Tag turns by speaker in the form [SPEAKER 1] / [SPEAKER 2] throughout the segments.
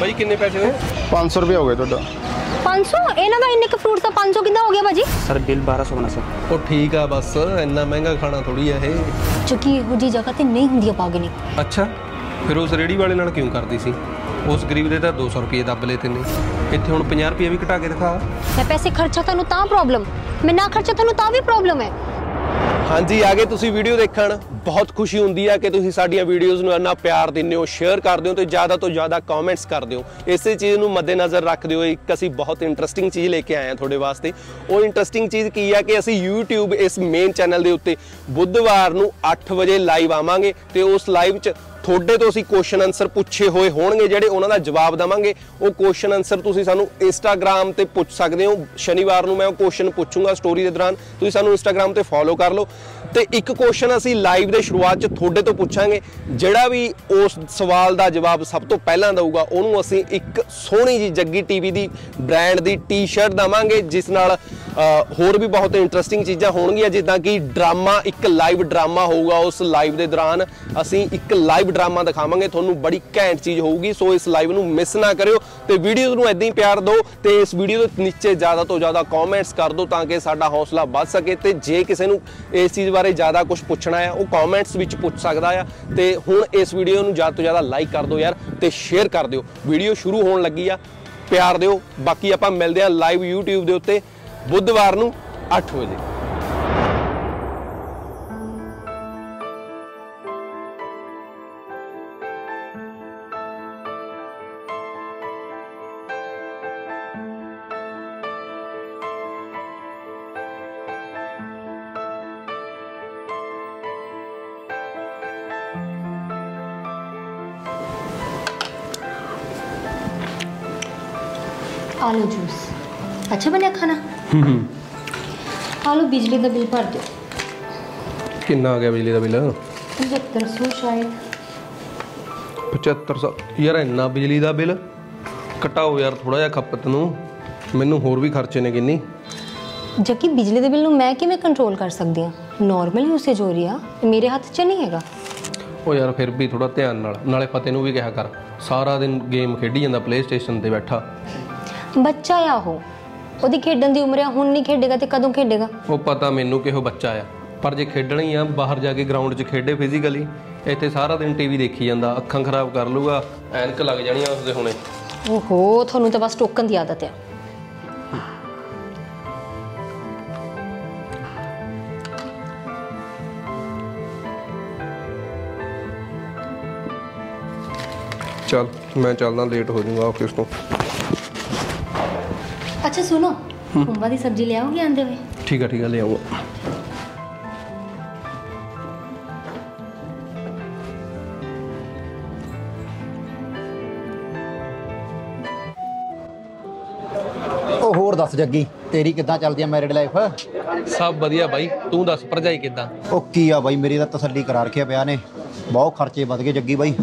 [SPEAKER 1] ਬਾਈ ਕਿੰਨੇ ਪੈਸੇ ਹੋਏ?
[SPEAKER 2] 500 ਰੁਪਏ ਹੋ ਗਏ ਤੁਹਾਡਾ।
[SPEAKER 3] 500 ਇਹਨਾਂ ਦਾ ਇੰਨੇ ਕੁ ਫਰੂਟ ਦਾ 500 ਕਿੱਦਾਂ ਹੋ ਗਿਆ ਭਾਜੀ?
[SPEAKER 4] ਸਰ ਬਿੱਲ 1200 ਬਣਾ ਸਰ।
[SPEAKER 1] ਉਹ ਠੀਕ ਆ ਬਸ ਇੰਨਾ ਮਹਿੰਗਾ ਖਾਣਾ ਥੋੜੀ ਆ ਇਹ।
[SPEAKER 3] ਚੁੱਕੀ ਇਹੋ ਜੀ ਜਗ੍ਹਾ ਤੇ ਨਹੀਂ ਹੁੰਦੀਆਂ ਬਾਗਨਿੰਗ
[SPEAKER 1] ਅੱਛਾ ਫਿਰ ਉਸ ਰੇੜੀ ਵਾਲੇ ਨਾਲ ਕਿਉਂ ਕਰਦੀ ਸੀ? ਉਸ ਗਰੀਬ ਦੇ ਤਾਂ 200 ਰੁਪਏ ਦੱਬ ਲਏ ਤੈਨੇ। ਇੱਥੇ ਹੁਣ 50 ਰੁਪਏ ਵੀ ਘਟਾ ਕੇ ਦਿਖਾ।
[SPEAKER 3] ਮੈਂ ਪੈਸੇ ਖਰਚਾ ਤੁਹਾਨੂੰ ਤਾਂ ਪ੍ਰੋਬਲਮ ਮੈਂ ਨਾ ਖਰਚਾ ਤੁਹਾਨੂੰ ਤਾਂ ਵੀ ਪ੍ਰੋਬਲਮ ਹੈ।
[SPEAKER 1] ਹਾਂਜੀ, ਆ ਗਏ ਤੁਸੀਂ ਵੀਡੀਓ ਦੇਖਣ। ਬਹੁਤ ਖੁਸ਼ੀ ਹੁੰਦੀ ਹੈ ਕਿ ਤੁਸੀਂ ਸਾਡੀਆਂ ਵੀਡੀਓਜ਼ ਨੂੰ ਇੰਨਾ ਪਿਆਰ ਦਿੰਦੇ ਹੋ ਸ਼ੇਅਰ ਕਰਦੇ ਹੋ ਤੇ ਜ਼ਿਆਦਾ ਤੋਂ ਜ਼ਿਆਦਾ ਕਮੈਂਟਸ ਕਰਦੇ ਹੋ। ਇਸੇ ਚੀਜ਼ ਨੂੰ ਮੱਦੇਨਜ਼ਰ ਰੱਖਦੇ ਹੋਏ ਇੱਕ ਅਸੀਂ ਬਹੁਤ ਇੰਟਰਸਟਿੰਗ ਚੀਜ਼ ਲੈ ਕੇ ਆਏ ਹਾਂ ਤੁਹਾਡੇ ਵਾਸਤੇ। ਉਹ ਇੰਟਰਸਟਿੰਗ ਚੀਜ਼ ਕੀ ਹੈ ਕਿ ਅਸੀਂ YouTube ਇਸ ਮੇਨ ਚੈਨਲ ਦੇ ਉੱਤੇ ਬੁੱਧਵਾਰ ਨੂੰ 8 ਵਜੇ ਲਾਈਵ ਆਵਾਂਗੇ ਤੇ ਉਸ ਲਾਈਵ 'ਚ ਤੁਹਾਡੇ ਤੋਂ ਅਸੀਂ ਕੁਐਸਚਨ ਆਨਸਰ ਪੁੱਛੇ ਹੋਏ ਹੋਣਗੇ, ਜਿਹੜੇ ਉਹਨਾਂ ਦਾ ਜਵਾਬ ਦਵਾਂਗੇ। ਉਹ ਕੁਐਸਚਨ ਆਨਸਰ ਤੁਸੀਂ ਸਾਨੂੰ ਇੰਸਟਾਗ੍ਰam ਤੇ ਪੁੱਛ ਸਕਦੇ ਹੋ। ਸ਼ਨੀਵਾਰ ਨੂੰ ਮੈਂ ਉਹ ਕੁਐਸਚਨ ਪੁੱਛੂੰਗਾ ਸਟੋਰੀ ਦੇ ਦੌਰਾਨ। ਤੁਸੀਂ ਸਾਨੂੰ ਇੰਸਟਾਗ੍ਰam ਤੇ ਫੋਲੋ ਕਰ ਲਓ। ਤੇ ਇੱਕ ਕੁਐਸਚਨ ਅਸੀਂ ਲਾਈਵ ਦੇ ਸ਼ੁਰੂਆਤ 'ਚ ਤੁਹਾਡੇ ਤੋਂ ਪੁੱਛਾਂਗੇ। ਜਿਹੜਾ ਵੀ ਉਸ ਸਵਾਲ ਦਾ ਜਵਾਬ ਸਭ ਤੋਂ ਪਹਿਲਾਂ ਦਊਗਾ, ਉਹਨੂੰ ਅਸੀਂ ਇੱਕ ਸੋਹਣੀ ਜੀ ਜੱਗੀ ਟੀਵੀ ਦੀ ਬ੍ਰਾਂਡ ਦੀ ਟੀ-ਸ਼ਰਟ ਦਵਾਂਗੇ, ਜਿਸ ਨਾਲ ਹੋਰ ਵੀ ਬਹੁਤ ਇੰਟਰਸਟਿੰਗ ਚੀਜ਼ਾਂ ਹੋਣਗੀਆਂ, ਜਿੱਦਾਂ ਕਿ ਡਰਾਮਾ, ਇੱਕ ਲਾਈਵ ਡਰਾਮਾ ਹੋਊਗਾ ਉਸ ਲਾਈਵ ਦੇ ਦੌਰਾਨ। ਅਸੀਂ ਇੱਕ ਲਾਈਵ ਡਰਾਮਾ ਦਿਖਾਵਾਂਗੇ, ਤੁਹਾਨੂੰ ਬੜੀ ਘੈਂਟ ਚੀਜ਼ ਹੋਊਗੀ, ਸੋ ਇਸ ਲਾਈਵ ਨੂੰ ਮਿਸ ਨਾ ਕਰਿਓ ਤੇ ਵੀਡੀਓ ਨੂੰ ਐਦਾਂ ਹੀ ਪਿਆਰ ਦਿਓ ਤੇ ਇਸ ਵੀਡੀਓ ਦੇ ਨੀਚੇ ਜ਼ਿਆਦਾ ਤੋਂ ਜ਼ਿਆਦਾ ਕਮੈਂਟਸ ਕਰ ਦਿਓ ਤਾਂ ਕਿ ਸਾਡਾ ਹੌਸਲਾ ਵੱਧ ਸਕੇ ਤੇ ਜੇ ਕਿਸੇ ਨੂੰ ਇਸ ਚੀਜ਼ ਬਾਰੇ ਜ਼ਿਆਦਾ ਕੁਝ ਪੁੱਛਣਾ ਹੈ, ਉਹ ਕਮੈਂਟਸ ਵਿੱਚ ਪੁੱਛ ਸਕਦਾ ਆ। ਤੇ ਹੁਣ ਇਸ ਵੀਡੀਓ ਨੂੰ ਜ਼ਿਆਦਾ ਤੋਂ ਜ਼ਿਆਦਾ ਲਾਈਕ ਕਰ ਦਿਓ ਯਾਰ ਤੇ ਸ਼ੇਅਰ ਕਰ ਦਿਓ। ਵੀਡੀਓ ਸ਼ੁਰੂ ਹੋਣ ਲੱਗੀ ਆ, ਪਿਆਰ ਦਿਓ। ਬਾਕੀ ਆਪਾਂ ਮਿਲਦੇ ਆ ਲਾਈਵ YouTube ਦੇ ਉੱਤੇ। ਬੁੱਧਵਾਰ ਨੂੰ 8 ਵਜੇ।
[SPEAKER 3] ਆਲੂ ਜੂਸ ਖਾਣਾ ਆਲੂ ਬਿਜਲੀ ਦਾ ਬਿੱਲ ਭਰ ਦਿਓ।
[SPEAKER 1] ਕਿੰਨਾ ਆ ਗਿਆ ਬਿਜਲੀ ਦਾ ਬਿੱਲ?
[SPEAKER 3] 7500 ਸ਼ਾਇਦ।
[SPEAKER 1] 7500 ਯਾਰ ਇੰਨਾ ਬਿਜਲੀ ਦਾ ਬਿੱਲ? ਘਟਾਓ ਯਾਰ ਥੋੜਾ ਜਿਹਾ ਖਪਤ ਨੂੰ। ਮੈਨੂੰ ਹੋਰ ਵੀ ਖਰਚੇ ਨੇ ਕਿੰਨੀ।
[SPEAKER 3] ਜੱਕੀ ਬਿਜਲੀ ਦੇ ਬਿੱਲ ਨੂੰ ਮੈਂ ਕਿਵੇਂ ਕੰਟਰੋਲ ਕਰ ਸਕਦੀ ਹਾਂ? ਨਾਰਮਲ ਯੂਸੇਜ ਹੋ ਰਹੀ ਆ। ਮੇਰੇ ਹੱਥ 'ਚ ਨਹੀਂ ਹੈਗਾ।
[SPEAKER 1] ਉਹ ਯਾਰ ਫਿਰ ਵੀ ਥੋੜਾ ਧਿਆਨ ਨਾਲ। ਨਾਲੇ ਫਤਿਹ ਨੂੰ ਵੀ ਕਿਹਾ ਕਰ। ਸਾਰਾ ਦਿਨ ਗੇਮ ਖੇਡੀ ਜਾਂਦਾ ਪਲੇ ਸਟੇਸ਼ਨ ਤੇ ਬੈਠਾ।
[SPEAKER 3] ਬੱਚਾ ਆ ਉਹ। ਉਹਦੀ ਖੇਡਣ ਦੀ ਉਮਰ ਆ ਹੁਣ ਨਹੀਂ ਖੇਡੇਗਾ ਤੇ ਕਦੋਂ ਖੇਡੇਗਾ?
[SPEAKER 1] ਉਹ ਪਤਾ ਮੈਨੂੰ ਕਿਹੋ ਬੱਚਾ ਆ। ਪਰ ਜੇ ਖੇਡਣਾ ਹੀ ਆ ਬਾਹਰ ਜਾ ਕੇ ਗਰਾਊਂਡ 'ਚ ਖੇਡੇ ਫਿਜ਼ੀਕਲੀ ਇੱਥੇ ਸਾਰਾ ਦਿਨ ਟੀਵੀ ਦੇਖੀ ਜਾਂਦਾ ਅੱਖਾਂ ਖਰਾਬ ਕਰ ਲੂਗਾ ਐਨਕ ਲੱਗ ਜਾਣੀਆਂ ਉਸਦੇ ਹੁਣੇ।
[SPEAKER 3] ਓਹੋ ਤੁਹਾਨੂੰ ਤਾਂ ਬਸ ਟੋਕਨ ਦੀ ਆਦਤ ਆ।
[SPEAKER 1] ਚੱਲ ਮੈਂ ਚੱਲਦਾ ਲੇਟ ਹੋ ਜਾਊਂਗਾ ਆਫਿਸ ਤੋਂ।
[SPEAKER 3] ਅੱਛਾ ਸੁਣੋ। ਖੁੰਬਾ ਦੀ ਸਬਜ਼ੀ ਲਿਆਓਗੇ ਆਂਦੇ ਹੋਏ
[SPEAKER 1] ਠੀਕ ਆ ਠੀਕ ਆ ਲੈ ਆਉਂਗਾ
[SPEAKER 5] ਉਹ ਹੋਰ ਦੱਸ ਜੱਗੀ ਤੇਰੀ ਕਿੱਦਾਂ ਚੱਲਦੀ ਆ ਮੈਰਿਡ ਲਾਈਫ
[SPEAKER 1] ਸਭ ਵਧੀਆ ਬਾਈ ਤੂੰ ਦੱਸ ਭਰਜਾਈ ਕਿੱਦਾਂ?
[SPEAKER 5] ਉਹ ਕੀ ਆ ਬਾਈ ਮੇਰੀ ਤਾਂ ਤਸੱਲੀ ਕਰਾ ਰੱਖਿਆ ਪਿਆ ਨੇ। ਬਹੁਤ ਖਰਚੇ ਵੱਧ ਗਏ ਜੱਗੀ ਬਾਈ।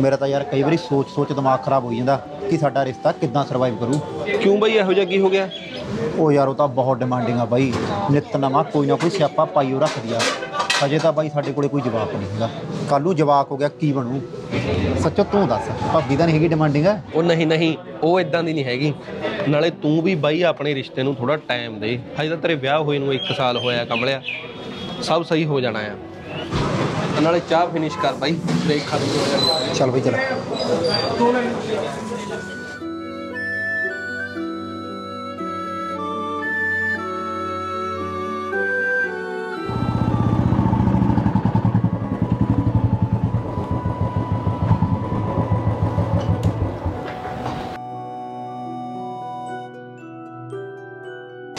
[SPEAKER 5] ਮੇਰਾ ਤਾਂ ਯਾਰ ਕਈ ਵਾਰੀ ਸੋਚ ਸੋਚ ਦਿਮਾਗ ਖਰਾਬ ਹੋਈ ਜਾਂਦਾ। ਕਿ ਸਾਡਾ ਰਿਸ਼ਤਾ ਕਿੱਦਾਂ ਸਰਵਾਈਵ ਕਰੂ?
[SPEAKER 1] ਕਿਉਂ ਬਾਈ? ਇਹੋ ਜਿਹਾ ਕੀ ਹੋ ਗਿਆ?
[SPEAKER 5] ਉਹ ਯਾਰ ਉਹ ਤਾਂ ਬਹੁਤ ਡਿਮਾਂਡਿੰਗ ਆ ਬਾਈ। ਨਿਤ ਨਵਾਂ ਕੋਈ ਨਾ ਕੋਈ ਸਿਆਪਾ ਪਾਈ ਉਹ ਰੱਖਦੀ ਆ ਅਜੇ ਤਾਂ ਬਾਈ ਸਾਡੇ ਕੋਲੇ ਕੋਈ ਜਵਾਬ ਨਹੀਂ ਹੈਗਾ। ਕੱਲੂ ਜਵਾਬ ਹੋ ਗਿਆ ਕੀ ਬਣੂ? ਸੱਚੋ ਤੂੰ ਦੱਸ ਭਾਬੀ ਤਾਂ ਨਹੀਂ ਹੈਗੀ ਡਿਮਾਂਡਿੰਗ ਹੈ
[SPEAKER 1] ਉਹ ਨਹੀਂ ਨਹੀਂ ਉਹ ਇਦਾਂ ਦੀ ਨਹੀਂ ਹੈਗੀ। ਨਾਲੇ ਤੂੰ ਵੀ ਬਾਈ ਆਪਣੇ ਰਿਸ਼ਤੇ ਨੂੰ ਥੋੜਾ ਟਾਈਮ ਦੇ। ਹਜੇ ਤਾਂ ਤੇਰੇ ਵਿਆਹ ਹੋਏ ਨੂੰ 1 ਸਾਲ ਹੋਇਆ ਕਮਲਿਆ। ਸਭ ਸਹੀ ਹੋ ਜਾਣਾ ਆ। ਨਾਲੇ ਚਾਹ ਫਿਨਿਸ਼ ਕਰ ਬਾਈ। ਬ੍ਰੇਕ ਖਤਮ ਹੋ ਜਾਣੀ।
[SPEAKER 5] ਚੱਲ ਬਈ ਚੱਲ।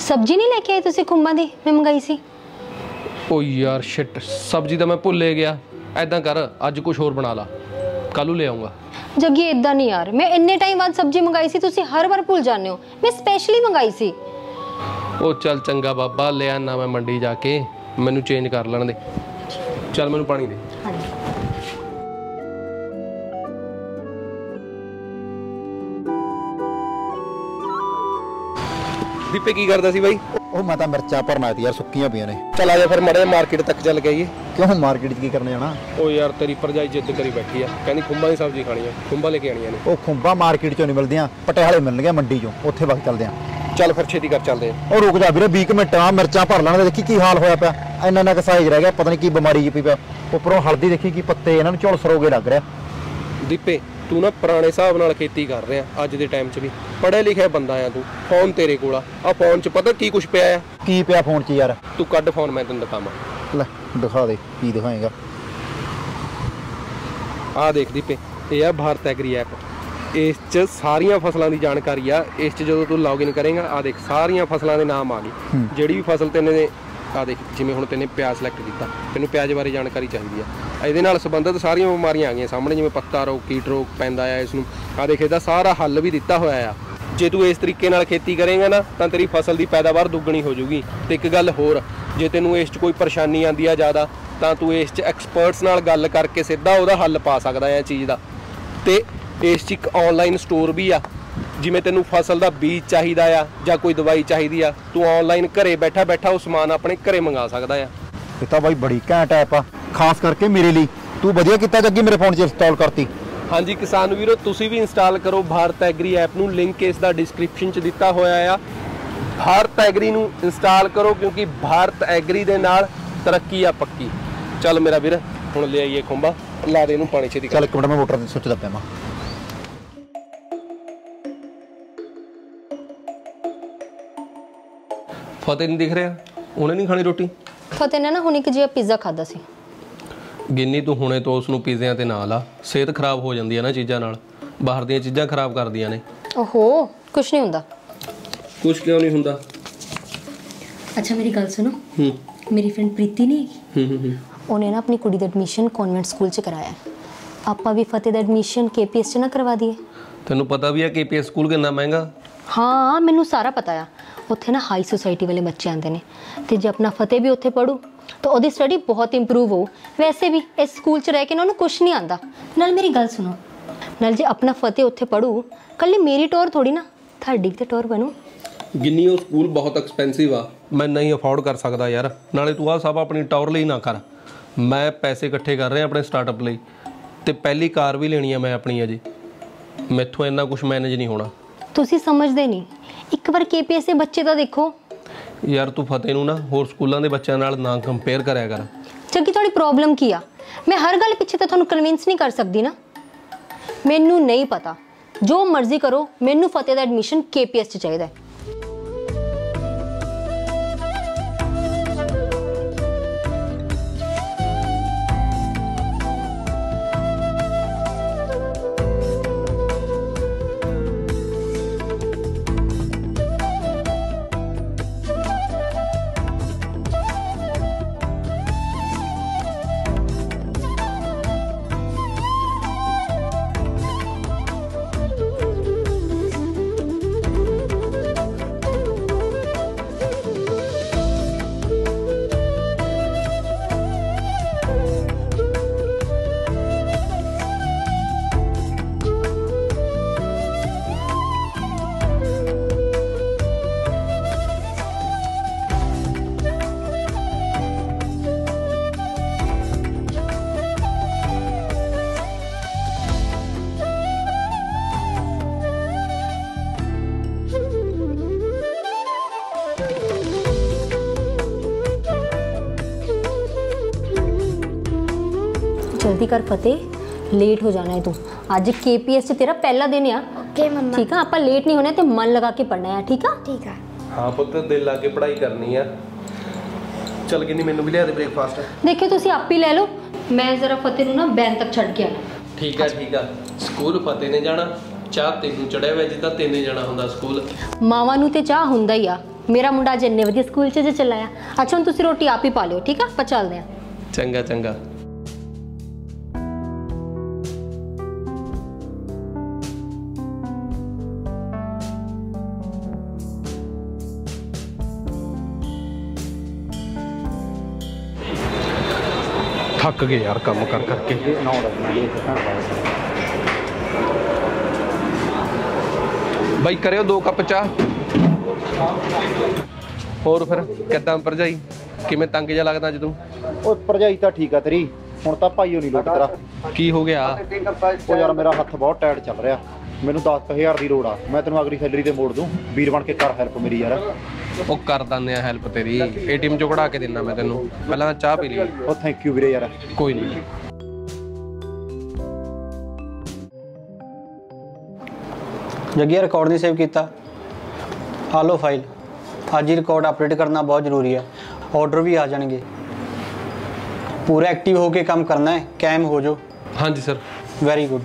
[SPEAKER 3] ਸਬਜ਼ੀ ਨਹੀਂ ਲੈ ਕੇ ਆਏ ਤੁਸੀਂ ਖੁੰਬਾਂ ਦੀ? ਮੈਂ ਮੰਗਾਈ ਸੀ।
[SPEAKER 1] ਓ ਯਾਰ ਸ਼ਿਟ ਸਬਜ਼ੀ ਤਾਂ ਮੈਂ ਭੁੱਲੇ ਗਿਆ। ਐਦਾਂ ਕਰ ਅੱਜ ਕੁਝ ਹੋਰ ਬਣਾ ਲਾ। ਕੱਲੂ ਲੈ ਆਉਂਗਾ
[SPEAKER 3] ਜੱਗੀ ਇਦਾਂ ਨਹੀਂ ਯਾਰ। ਮੈਂ ਇੰਨੇ ਟਾਈਮ ਬਾਅਦ ਸਬਜ਼ੀ ਮੰਗਾਈ ਸੀ ਤੁਸੀਂ ਹਰ ਵਾਰ ਭੁੱਲ ਜਾਂਦੇ ਹੋ। ਮੈਂ ਸਪੈਸ਼ਲੀ ਮੰਗਾਈ ਸੀ।
[SPEAKER 1] ਉਹ ਚੱਲ ਚੰਗਾ ਬਾਬਾ ਲੈ ਆਣਾ ਮੈਂ ਮੰਡੀ ਜਾ ਕੇ। ਮੈਨੂੰ ਚੇਂਜ ਕਰ ਲੈਣ ਦੇ। ਚੱਲ ਮੈਨੂੰ ਪਾਣੀ ਦੇ। ਦੀਪੇ ਕੀ ਕਰਦਾ ਸੀ ਬਾਈ?
[SPEAKER 5] ਉਹ ਮੈਂ ਤਾਂ ਮਿਰਚਾਂ ਭਰਨਾ ਤੀ ਯਾਰ ਸੁੱਕੀਆਂ ਪਈਆਂ ਨੇ।
[SPEAKER 1] ਚੱਲ ਆ ਜਾ ਫਿਰ ਮੜੇ ਮਾਰਕੀਟ ਤੱਕ ਚੱਲ ਕੇ ਆਈਏ।
[SPEAKER 5] ਕਿਉਂ ਮਾਰਕੀਟ 'ਚ ਕੀ ਕਰਨ ਜਾਣਾ?
[SPEAKER 1] ਓ ਯਾਰ ਤੇਰੀ ਭਰਜਾਈ ਜਿੱਦ ਕਰੀ ਬੈਠੀ ਆ। ਕਹਿੰਦੀ ਖੁੰਬਾਂ ਦੀ ਸਬਜ਼ੀ ਖਾਣੀ ਆ ਖੁੰਬਾਂ ਲੈ ਕੇ ਆਣੀਆਂ ਨੇ।
[SPEAKER 5] ਉਹ ਖੁੰਬਾਂ ਮਾਰਕੀਟ 'ਚੋਂ ਨਹੀਂ ਮਿਲਦੀਆਂ ਪਟਿਆਲੇ ਮਿਲਣਗੀਆਂ ਮੰਡੀ 'ਚੋਂ ਉੱਥੇ ਵਕਤ ਚੱਲਦੇ ਆਂ।
[SPEAKER 1] ਚੱਲ ਫਿਰ ਛੇਤੀ ਕਰ ਚੱਲਦੇ ਆ।
[SPEAKER 5] ਉਹ ਰੁਕ ਜਾ ਵੀਰੇ 20 ਕੁ ਮਿੰਟ ਆ ਮਿਰਚਾਂ ਭਰ ਲੈਣ ਦੇ ਦੇਖੀ ਕੀ ਹਾਲ ਹੋਇਆ ਪਿਆ। ਇੰਨਾ ਇੰਨਾ ਕੁ ਸਾਈਜ਼ ਰਹਿ ਗਿਆ ਪਤਾ ਨਹੀਂ ਕੀ ਬਿਮਾਰੀ ਜੀ ਪਈ ਪਿਆ ਉੱਪਰੋਂ ਹਲਦੀ ਦੇਖੀ ਕੀ ਪੱਤੇ ਇਹਨਾਂ ਨੂੰ ਝੁਲਸ ਰੋਗੇ ਲੱਗ ਰਿਹਾ।
[SPEAKER 1] ਦੀਪੇ ਤੂੰ ਨਾ ਪੁਰਾਣੇ ਹਿਸਾਬ ਨਾਲ ਖੇਤੀ ਕਰ ਰਿਹਾ ਅੱਜ ਦੇ ਟਾਈਮ 'ਚ ਵੀ। ਪੜ੍ਹਿਆ ਲਿਖਿਆ ਬੰਦਾ ਆ ਤੂੰ ਫੋਨ ਤੇਰੇ ਕੋਲ ਆ। ਆ ਫੋਨ 'ਚ ਪਤਾ ਕੀ ਕੁਝ ਪਿਆ ਆ?
[SPEAKER 5] ਕੀ ਪਿਆ ਫੋਨ 'ਚ ਯਾਰ?
[SPEAKER 1] ਤੂੰ ਕੱਢ ਫੋਨ ਮੈਂ ਤੈਨੂੰ ਦਿਖਾਵਾਂ।
[SPEAKER 5] ਲੈ ਦਿਖਾ ਦੇ ਕੀ ਦਿਖਾਏਗਾ।
[SPEAKER 1] ਆ ਦੇਖ ਦੀਪੇ ਇਹ ਆ ਭਾਰਤ ਐਗਰੀ ਐਪ। ਇਸ 'ਚ ਸਾਰੀਆਂ ਫਸਲਾਂ ਦੀ ਜਾਣਕਾਰੀ ਆ। ਇਸ 'ਚ ਜਦੋਂ ਤੂੰ ਲੌਗਇਨ ਕਰੇਗਾ ਆ ਦੇਖ ਸਾਰੀਆਂ ਫਸਲਾਂ ਦੇ ਨਾਮ ਆ ਗਏ। ਜਿਹੜੀ ਵੀ ਫਸਲ ਤੈਨੇ ਆ ਦੇਖ, ਜਿਵੇਂ ਹੁਣ ਤੈਨੇ ਪਿਆਜ਼ ਸਿਲੈਕਟ ਕੀਤਾ, ਤੈਨੂੰ ਪਿਆਜ਼ ਬਾਰੇ ਜਾਣਕਾਰੀ ਚਾਹੀਦੀ ਆ। ਇਹਦੇ ਨਾਲ ਸੰਬੰਧਿਤ ਸਾਰੀਆਂ ਬਿਮਾਰੀਆਂ ਆ ਗਈਆਂ ਸਾਹਮਣੇ, ਜਿਵੇਂ ਪੱਤਾ ਰੋਗ, ਕੀਟ ਰੋਗ ਪੈਂਦਾ ਆ ਇਸ ਨੂੰ। ਆ ਦੇਖ, ਇਹਦਾ ਸਾਰਾ ਹੱਲ ਵੀ ਦਿੱਤਾ ਹੋਇਆ ਆ। ਜੇ ਤੂੰ ਇਸ ਤਰੀਕੇ ਨਾਲ ਖੇਤੀ ਕਰੇਗਾ ਨਾ, ਤਾਂ ਤੇਰੀ ਫਸਲ ਦੀ ਪੈਦਾਵਾਰ ਦੁੱਗਣੀ ਹੋ ਜਾਊਗੀ। ਤੇ ਇੱਕ ਗੱਲ ਹੋਰ, ਜੇ ਤੈਨੂੰ ਇਸ 'ਚ ਕੋਈ ਪਰੇਸ਼ਾਨੀ ਆਂਦੀ ਆ ਜ਼ਿਆਦਾ, ਤਾਂ ਤੂੰ ਇਸ 'ਚ ਐਕਸਪਰਟਸ ਨਾਲ ਗੱਲ ਕਰਕੇ ਸਿੱਧਾ ਉਹਦਾ ਹੱਲ ਪਾ ਸਕਦਾ ਹੈ ਇਹ ਚੀਜ਼ ਦਾ। ਤੇ ਇਸ 'ਚ ਇੱਕ ਆਨਲਾਈਨ ਸਟੋਰ ਵੀ ਆ। ਜਿਵੇਂ ਤੈਨੂੰ ਫਸਲ ਦਾ ਬੀਜ ਚਾਹੀਦਾ ਆ ਜਾਂ ਕੋਈ ਦਵਾਈ ਚਾਹੀਦੀ ਆ ਤੂੰ ਆਨਲਾਈਨ ਘਰੇ ਬੈਠਾ ਬੈਠਾ ਉਹ ਸਮਾਨ ਆਪਣੇ ਘਰੇ ਮੰਗਾ ਸਕਦਾ ਆ।
[SPEAKER 5] ਇਹ ਤਾਂ ਬਾਈ ਬੜੀ ਘੈਂਟ ਐਪ ਆ। ਖਾਸ ਕਰਕੇ ਮੇਰੇ ਲਈ। ਤੂੰ ਵਧੀਆ ਕੀਤਾ ਜੱਗੀ ਮੇਰੇ ਫੋਨ 'ਚ ਇੰਸਟਾਲ ਕਰਤੀ।
[SPEAKER 1] ਹਾਂਜੀ ਕਿਸਾਨ ਵੀਰੋ ਤੁਸੀਂ ਵੀ ਇੰਸਟਾਲ ਕਰੋ ਭਾਰਤ ਐਗਰੀ ਐਪ ਨੂੰ। ਲਿੰਕ ਇਸ ਦਾ ਡਿਸਕ੍ਰਿਪਸ਼ਨ 'ਚ ਦਿੱਤਾ ਹੋਇਆ ਆ। ਭਾਰਤ ਐਗਰੀ ਨੂੰ ਇੰਸਟਾਲ ਕਰੋ ਕਿਉਂਕਿ ਭਾਰਤ ਐਗਰੀ ਦੇ ਨਾਲ ਤਰੱਕੀ ਆ ਪੱਕੀ। ਚੱਲ ਮੇਰਾ ਵੀਰ ਹੁਣ ਲੈ ਆਈਏ ਖੁੰਬਾ ਲਾ ਦੇ ਇਹਨੂੰ ਪਾਣੀ ਛੇਤੀ ਕਰ।
[SPEAKER 5] ਚੱਲ ਇੱਕ ਮਿੰਟ ਮੈਂ ਮੋਟਰ ਦੇ ਸੁੱਚ ਦੱਬਿਆ ਮੈਂ
[SPEAKER 1] ਫਤਿਹ ਨਹੀਂ ਦਿਖ ਰਿਹਾ? ਉਹਨੇ ਨਹੀਂ ਖਾਣੀ ਰੋਟੀ?
[SPEAKER 3] ਫਤਿਹ ਨੇ ਨਾ ਹੁਣ ਇੱਕ ਜਿਹਾ ਪੀਜ਼ਾ ਖਾਦਾ ਸੀ।
[SPEAKER 1] ਗਿੰਨੀ ਤੂੰ ਹੁਣੇ ਤੋਂ ਉਸ ਨੂੰ ਪੀਜ਼ਿਆਂ ਤੇ ਨਾ ਲਾ ਸਿਹਤ ਖਰਾਬ ਹੋ ਜਾਂਦੀ ਹੈ ਨਾ ਚੀਜ਼ਾਂ ਨਾਲ। ਬਾਹਰ ਦੀਆਂ ਚੀਜ਼ਾਂ ਖਰਾਬ ਕਰਦੀਆਂ ਨੇ।
[SPEAKER 3] ਓਹੋ ਕੁਛ ਨਹੀਂ ਹੁੰਦਾ।
[SPEAKER 1] ਕੁਝ ਕਿਉਂ ਨਹੀਂ ਹੁੰਦਾ?
[SPEAKER 3] ਅੱਛਾ ਮੇਰੀ ਗੱਲ ਸੁਣੋ।
[SPEAKER 1] ਹੂੰ।
[SPEAKER 3] ਮੇਰੀ ਫਰੈਂਡ ਪ੍ਰੀਤੀ ਨਹੀਂ ਹੈਗੀ?
[SPEAKER 1] ਹੂੰ ਹੂੰ ਹੂੰ।
[SPEAKER 3] ਉਹਨੇ ਨਾ ਆਪਣੀ ਕੁੜੀ ਦਾ ਐਡਮਿਸ਼ਨ ਕਨਵੈਂਟ ਸਕੂਲ 'ਚ ਕਰਾਇਆ। ਆਪਾਂ ਵੀ ਫਤਿਹ ਦਾ ਐਡਮਿਸ਼ਨ ਕੇਪੀਐਸ 'ਚ ਨਾ ਕਰਵਾ ਦਈਏ।
[SPEAKER 1] ਤੈਨੂੰ ਪਤਾ ਵੀ ਆ ਕੇਪੀਐਸ ਸਕੂਲ ਕਿੰਨਾ ਮਹਿੰਗਾ?
[SPEAKER 3] ਹਾਂ ਮੈਨੂੰ ਸਾਰਾ ਪਤਾ ਆ। ਉੱਥੇ ਨਾ ਹਾਈ ਸੁਸਾਇਟੀ ਵਾਲੇ ਬੱਚੇ ਆਉਂਦੇ ਨੇ। ਤੇ ਜੇ ਆਪਣਾ ਫਤਿਹ ਵੀ ਉੱਥੇ ਪੜੂ ਤਾਂ ਉਹਦੀ ਸਟੱਡੀ ਬਹੁਤ ਇੰਪਰੂਵ ਹੋ ਵੈਸੇ ਵੀ ਇਸ ਸਕੂਲ 'ਚ ਰਹਿ ਕੇ ਨਾ ਉਹਨੂੰ ਕੁਝ ਨਹੀਂ ਆਂਦਾ ਨਾਲ ਮੇਰੀ ਗੱਲ ਸੁਣੋ ਨਾਲ ਜੇ ਆਪਣਾ ਫਤਿਹ ਉੱਥੇ ਪੜੂ ਕੱਲੀ ਮੇਰੀ ਟੋਰ ਥੋੜੀ ਨਾ ਤੁਹਾਡੀ ਤੇ ਟੋਰ ਬਣੂ।
[SPEAKER 1] ਗਿੰਨੀ ਉਹ ਸਕੂਲ ਬਹੁਤ ਐਕਸਪੈਂਸਿਵ ਆ। ਮੈਂ ਨਹੀਂ ਅਫੋਰਡ ਕਰ ਸਕਦਾ ਯਾਰ। ਨਾਲੇ ਤੂੰ ਆ ਸਭ ਆਪਣੀ ਟਾਵਰ ਲਈ ਨਾ ਕਰ। ਮੈਂ ਪੈਸੇ ਇਕੱਠੇ ਕਰ ਰਿਹਾ ਆਪਣੇ ਸਟਾਰਟਅਪ ਲਈ। ਤੇ ਪਹਿਲੀ ਕਾਰ ਵੀ ਲੈਣੀ ਆ ਮੈਂ ਆਪਣੀ ਅਜੇ। ਮੈਥੋਂ ਇੰਨਾ ਕੁਝ ਮੈਨੇਜ ਨਹੀਂ ਹੋਣਾ।
[SPEAKER 3] ਤੁਸੀਂ ਸਮਝਦੇ ਨਹੀਂ। ਇੱਕ ਵਾਰ ਕੇਪੀਐਸ ਦੇ ਬੱਚੇ ਤਾਂ ਦੇਖੋ।
[SPEAKER 1] ਯਾਰ ਤੂੰ ਫਤਿਹ ਨੂੰ ਨਾ ਹੋਰ ਸਕੂਲਾਂ ਦੇ ਬੱਚਿਆਂ ਨਾਲ ਨਾ ਕੰਪੇਅਰ ਕਰਿਆ ਕਰ।
[SPEAKER 3] ਜੱਗੀ ਤੁਹਾਡੀ ਪ੍ਰੋਬਲਮ ਕੀ ਆ? ਮੈਂ ਹਰ ਗੱਲ ਪਿੱਛੇ ਤਾਂ ਤੁਹਾਨੂੰ ਕਨਵਿੰਸ ਨਹੀਂ ਕਰ ਸਕਦੀ ਨਾ। ਮੈਨੂੰ ਨਹੀਂ ਪਤਾ। ਜੋ ਮਰਜ਼ੀ ਕਰੋ ਮੈਨੂੰ ਫਤਿਹ ਦਾ ਐਡਮਿਸ਼ਨ ਕੇਪੀਐਸ 'ਚ ਚਾਹੀਦਾ ਹੈ। ਜਲਦੀ ਕਰ ਫਤਿਹ ਲੇਟ ਹੋ ਜਾਣਾ ਹੈ ਤੂੰ। ਅੱਜ ਕੇਪੀਐਸ 'ਚ ਤੇਰਾ ਪਹਿਲਾ ਦਿਨ ਆ।
[SPEAKER 2] ਓਕੇ ਮੰਮਾ।
[SPEAKER 3] ਠੀਕ ਆ ਆਪਾਂ ਲੇਟ ਨਹੀਂ ਹੋਣਾ ਤੇ ਮਨ ਲਗਾ ਕੇ ਪੜਨਾ ਹੈ ਠੀਕ ਆ?
[SPEAKER 2] ਠੀਕ ਆ।
[SPEAKER 1] ਹਾਂ ਪੁੱਤ ਦਿਲ ਲਾ ਕੇ ਪੜ੍ਹਾਈ ਕਰਨੀ ਆ। ਚੱਲ ਗਿੰਨੀ ਮੈਨੂੰ ਵੀ ਲਿਆ ਦੇ ਬ੍ਰੇਕਫਾਸਟ
[SPEAKER 3] ਦੇਖਿਓ ਤੁਸੀਂ ਆਪ ਹੀ ਲੈ ਲਓ। ਮੈਂ ਜ਼ਰਾ ਫਤਿਹ ਨੂੰ ਨਾ ਬੈਨ ਤੱਕ ਛੱਡ ਕੇ ਆਣਾ
[SPEAKER 1] ਠੀਕ ਆ ਠੀਕ ਆ। ਸਕੂਲ ਫਤਿਹ ਨੇ ਜਾਣਾ। ਚਾਹ ਤੈਨੂੰ ਚੜਿਆ ਹੋਇਆ ਜਿੱਦਾਂ ਤੈਨੇ ਜਾਣਾ ਹੁੰਦਾ ਸਕੂਲ।
[SPEAKER 3] ਮਾਵਾਂ ਨੂੰ ਤੇ ਚਾਹ ਹੁੰਦਾ ਹੀ ਆ। ਮੇਰਾ ਮੁੰਡਾ ਅੱਜ ਇੰਨੇ ਵਧੀਆ ਸਕੂਲ 'ਚ ਜੇ ਚੱਲਾ ਆ ਅੱਛਾ ਹੁਣ ਤੁਸੀਂ ਰੋਟੀ ਆਪ ਹੀ ਪਾ ਲਿਓ ਠੀਕ ਆ? ਆਪਾਂ ਚੱਲਦੇ ਆ।
[SPEAKER 1] ਚੰਗਾ ਚੰਗਾ। ਥੱਕ ਗਏ ਯਾਰ ਕੰਮ ਕਰ ਕਰਕੇ। ਬਾਈ ਕਰਿਓ ਦੋ ਕੱਪ ਚਾਹ। ਹੋਰ ਫਿਰ ਕਿੱਦਾਂ ਭਰਜਾਈ? ਕਿਵੇਂ ਤੰਗ ਜਿਹਾ ਲੱਗਦਾ ਤੂੰ?
[SPEAKER 5] ਉਹ ਭਰਜਾਈ ਤਾਂ ਠੀਕ ਆ ਤੇਰੀ। ਹੁਣ ਤਾਂ ਭਾਈਓ ਨਹੀਂ ਲੋਟ ਤੇਰਾ
[SPEAKER 1] ਕੀ ਹੋ ਗਿਆ?
[SPEAKER 5] ਉਹ ਯਾਰ ਮੇਰਾ ਹੱਥ ਬਹੁਤ ਟਾਈਟ ਚੱਲ ਰਿਹਾ। ਮੈਨੂੰ 10000 ਦੀ ਲੋੜ ਆ। ਮੈਂ ਤੈਨੂੰ ਅਗਲੀ ਸੈਲਰੀ ਤੇ ਮੋੜ ਦੂੰ। ਵੀਰ ਬਣ ਕੇ ਕਰ ਹੈਲਪ ਮੇਰੀ ਯਾਰ।
[SPEAKER 1] ਉਹ ਕਰ ਦਿੰਦੇ ਆ ਹੈਲਪ ਤੇਰੀ। ਏਟੀਐਮ ਚੋਂ ਕਢਾ ਕੇ ਦਿੰਦਾ ਮੈਂ ਤੈਨੂੰ। ਪਹਿਲਾਂ ਤਾਂ ਚਾਹ ਪੀ ਲਈ।
[SPEAKER 5] ਉਹ ਥੈਂਕ ਯੂ ਵੀਰੇ ਯਾਰ।
[SPEAKER 1] ਕੋਈ ਨਹੀਂ
[SPEAKER 2] ਜੱਗੀ ਰਿਕਾਰਡ ਨਹੀਂ ਸੇਵ ਕੀਤਾ। ਆ ਲਓ ਫਾਈਲ ਅੱਜ ਹੀ ਰਿਕਾਰਡ ਅਪਡੇਟ ਕਰਨਾ ਬਹੁਤ ਜ਼ਰੂਰੀ ਹੈ ਆਰਡਰ ਵੀ ਆ ਜਾਣਗੇ। ਪੂਰਾ ਐਕਟਿਵ ਹੋ ਕੇ ਕੰਮ ਕਰਨਾ ਹੈ। ਕੈਮ ਹੋ ਜਾਓ।
[SPEAKER 1] ਹਾਂਜੀ ਸਰ
[SPEAKER 2] ਵੈਰੀ ਗੁੱਡ